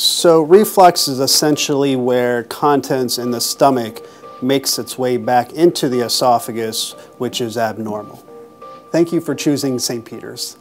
So reflux is essentially where contents in the stomach makes its way back into the esophagus, which is abnormal. Thank you for choosing St. Peter's.